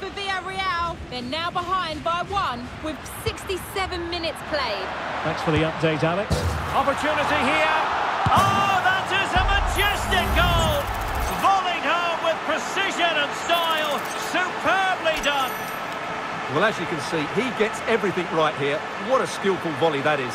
for Villarreal. They're now behind by one with 67 minutes played. Thanks for the update, Alex. Opportunity here. Oh, that is a majestic goal. Volleyed home with precision and style. Superbly done. Well, as you can see, he gets everything right here. What a skillful volley that is.